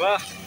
不。